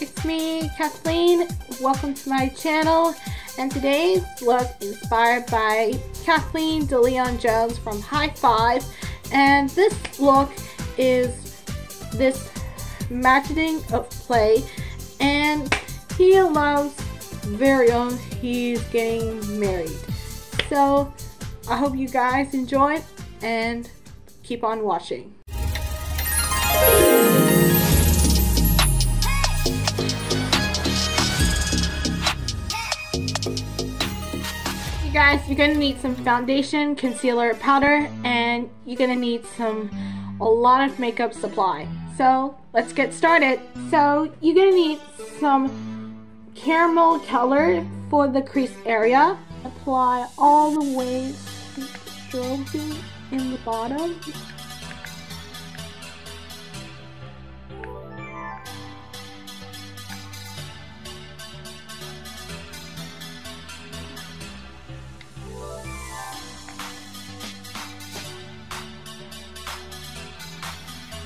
it's me, Kathleen. Welcome to my channel. And today's look inspired by Kathleen de Leon Jones from Hi-5. And this look is this matching of play. And he loves very own, he's getting married. So I hope you guys enjoy and keep on watching. Guys, you're gonna need some foundation, concealer, powder, and you're gonna need some, a lot of makeup supply. So let's get started. So you're gonna need some caramel color for the crease area. Apply all the way strobing in the bottom.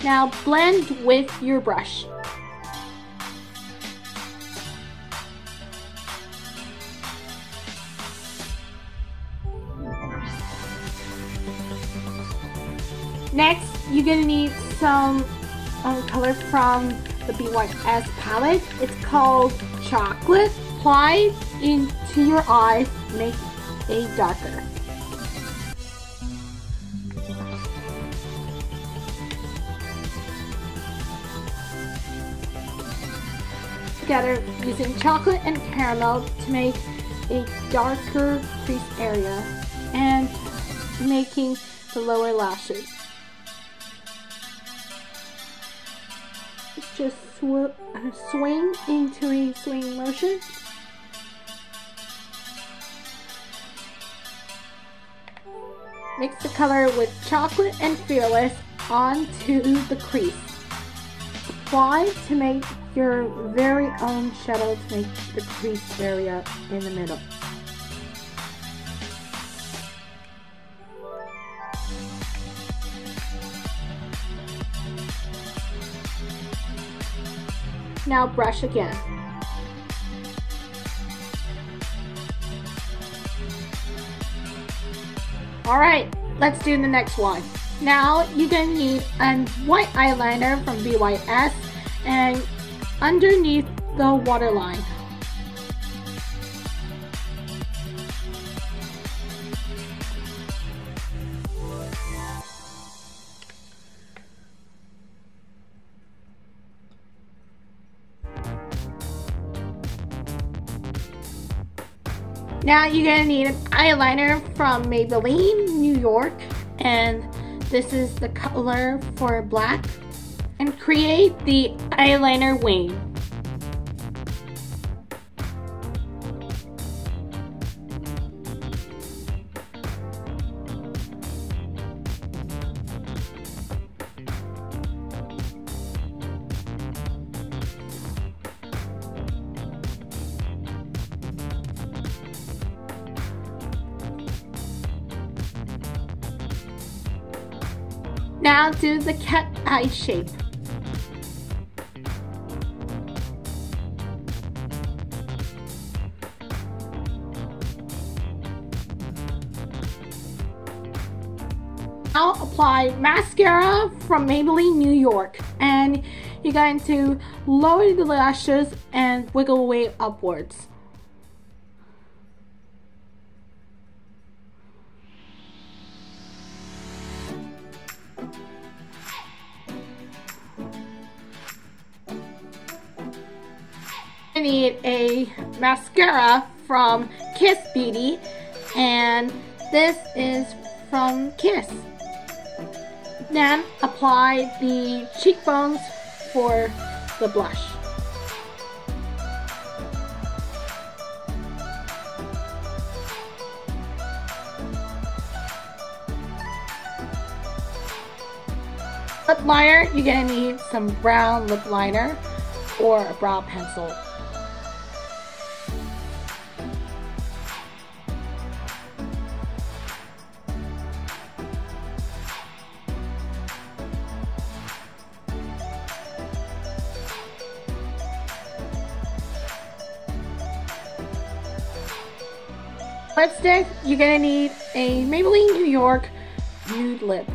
Now blend with your brush. Next, you're gonna need some um, color from the BYS palette. It's called Chocolate. Apply into your eyes, make a darker. Together using chocolate and caramel to make a darker crease area and making the lower lashes. Just sw uh, swing into a swing motion. Mix the color with chocolate and fearless onto the crease. Apply to make your very own shadow to make the crease area in the middle. Now brush again. Alright, let's do the next one. Now you're gonna need a white eyeliner from BYS and underneath the waterline. Now you're gonna need an eyeliner from Maybelline New York and this is the color for black and create the eyeliner wing. Now do the cat eye shape. Now apply mascara from Maybelline New York and you're going to lower the lashes and wiggle away upwards. Need a mascara from Kiss Beauty and this is from Kiss. Then apply the cheekbones for the blush. Lip liner, you're gonna need some brown lip liner or a brow pencil. Lipstick, you're gonna need a Maybelline New York Nude Lip.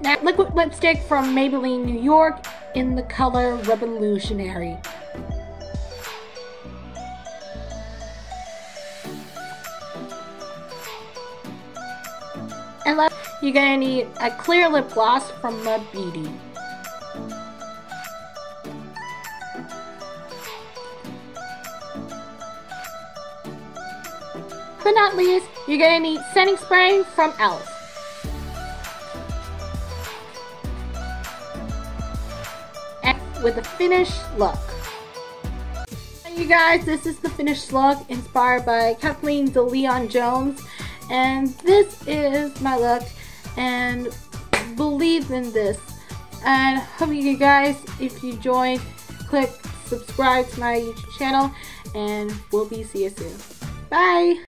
Now, liquid lipstick from Maybelline New York in the color Revolutionary. And last, you're gonna need a clear lip gloss from Beauty. But not least, you're gonna need setting spray from e.l.f. With a finished look. You guys, this is the finished look inspired by Kathleen de Leon Jones. And this is my look and believe in this. And hope you guys, if you joined, click subscribe to my YouTube channel and we'll be see you soon. Bye!